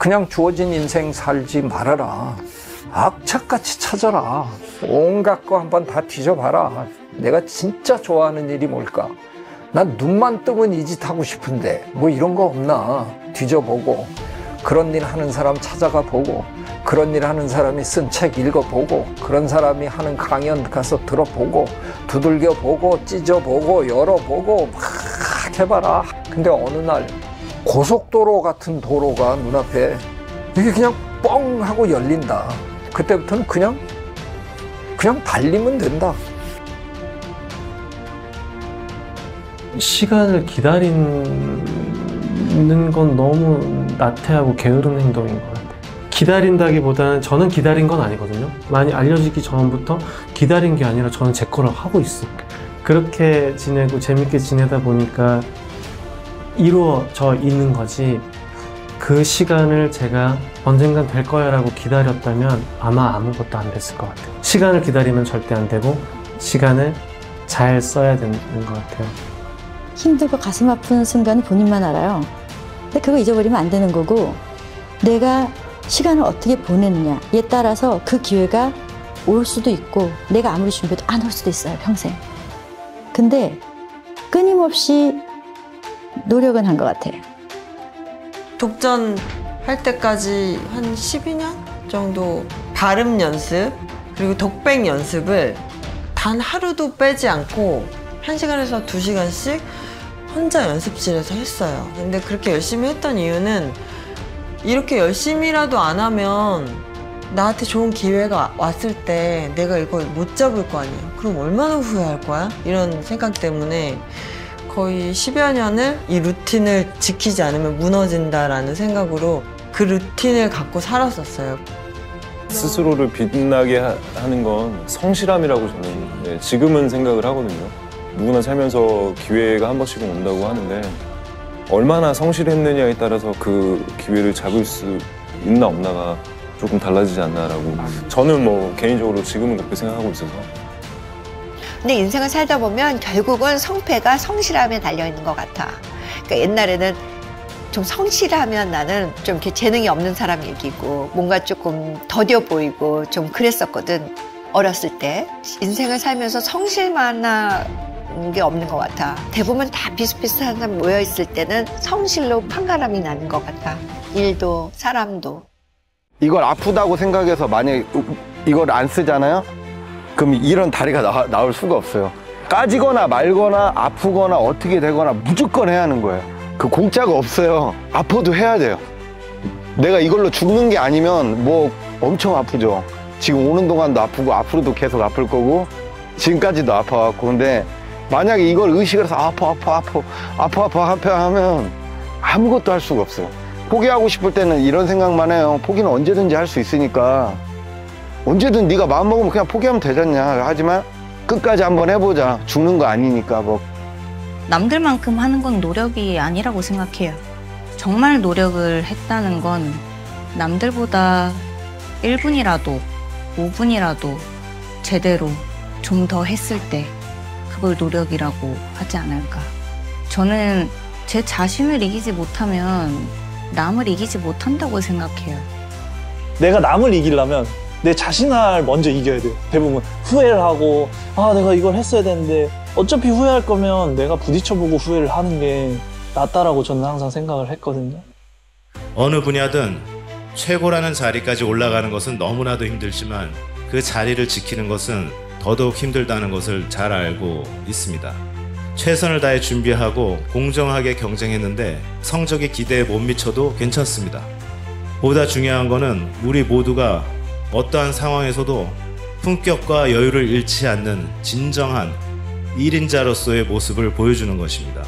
그냥 주어진 인생 살지 말아라. 악착같이 찾아라. 온갖 거 한번 다 뒤져봐라. 내가 진짜 좋아하는 일이 뭘까? 난 눈만 뜨면 이 짓 하고 싶은데 뭐 이런 거 없나? 뒤져보고 그런 일 하는 사람 찾아가 보고 그런 일 하는 사람이 쓴 책 읽어보고 그런 사람이 하는 강연 가서 들어보고 두들겨 보고 찢어 보고 열어보고 막 해봐라. 근데 어느 날 고속도로 같은 도로가 눈앞에 이게 그냥 뻥 하고 열린다. 그때부터는 그냥 그냥 달리면 된다. 시간을 기다리는 건 너무 나태하고 게으른 행동인 것 같아요. 기다린다기보다는 저는 기다린 건 아니거든요. 많이 알려지기 전부터 기다린 게 아니라 저는 제 거를 하고 있어. 그렇게 지내고 재밌게 지내다 보니까 이루어져 있는 거지. 그 시간을 제가 언젠간 될 거야 라고 기다렸다면 아마 아무것도 안 됐을 것 같아요. 시간을 기다리면 절대 안 되고 시간을 잘 써야 되는 것 같아요. 힘들고 가슴 아픈 순간은 본인만 알아요. 근데 그거 잊어버리면 안 되는 거고 내가 시간을 어떻게 보내느냐에 따라서 그 기회가 올 수도 있고 내가 아무리 준비해도 안 올 수도 있어요 평생. 근데 끊임없이 노력은 한 것 같아요. 독전 할 때까지 한 12년 정도 발음 연습 그리고 독백 연습을 단 하루도 빼지 않고 1시간에서 2시간씩 혼자 연습실에서 했어요. 근데 그렇게 열심히 했던 이유는 이렇게 열심히라도 안 하면 나한테 좋은 기회가 왔을 때 내가 이걸 못 잡을 거 아니에요. 그럼 얼마나 후회할 거야? 이런 생각 때문에 거의 10여 년을 이 루틴을 지키지 않으면 무너진다라는 생각으로 그 루틴을 갖고 살았었어요. 스스로를 빛나게 하, 하는 건 성실함이라고 저는 네, 지금은 생각을 하거든요. 누구나 살면서 기회가 한 번씩은 온다고 하는데 얼마나 성실했느냐에 따라서 그 기회를 잡을 수 있나 없나가 조금 달라지지 않나라고 저는 뭐 개인적으로 지금은 그렇게 생각하고 있어서 근데 인생을 살다 보면 결국은 성패가 성실함에 달려 있는 것 같아. 그러니까 옛날에는 좀 성실하면 나는 좀 이렇게 재능이 없는 사람 얘기고 뭔가 조금 더뎌 보이고 좀 그랬었거든. 어렸을 때 인생을 살면서 성실만 한 게 없는 것 같아. 대부분 다 비슷비슷한 사람 모여 있을 때는 성실로 판가름이 나는 것 같아. 일도 사람도. 이걸 아프다고 생각해서 만약에 이걸 안 쓰잖아요? 그럼 이런 다리가 나, 나올 수가 없어요. 까지거나 말거나 아프거나 어떻게 되거나 무조건 해야 하는 거예요. 그 공짜가 없어요. 아파도 해야 돼요. 내가 이걸로 죽는 게 아니면 뭐 엄청 아프죠. 지금 오는 동안도 아프고 앞으로도 계속 아플 거고 지금까지도 아파갖고 근데 만약에 이걸 의식을 해서 아파 아파 아파 아파 아파 아파 하면 아무것도 할 수가 없어요. 포기하고 싶을 때는 이런 생각만 해요. 포기는 언제든지 할 수 있으니까 언제든 네가 마음 먹으면 그냥 포기하면 되잖냐. 하지만 끝까지 한번 해보자. 죽는 거 아니니까 뭐. 남들만큼 하는 건 노력이 아니라고 생각해요. 정말 노력을 했다는 건 남들보다 1분이라도 5분이라도 제대로 좀 더 했을 때 그걸 노력이라고 하지 않을까. 저는 제 자신을 이기지 못하면 남을 이기지 못한다고 생각해요. 내가 남을 이기려면 내 자신을 먼저 이겨야 돼요. 대부분 후회를 하고 아 내가 이걸 했어야 되는데 어차피 후회할 거면 내가 부딪혀보고 후회를 하는 게 낫다라고 저는 항상 생각을 했거든요. 어느 분야든 최고라는 자리까지 올라가는 것은 너무나도 힘들지만 그 자리를 지키는 것은 더더욱 힘들다는 것을 잘 알고 있습니다. 최선을 다해 준비하고 공정하게 경쟁했는데 성적이 기대에 못 미쳐도 괜찮습니다. 보다 중요한 것은 우리 모두가 어떠한 상황에서도 품격과 여유를 잃지 않는 진정한 1인자로서의 모습을 보여주는 것입니다.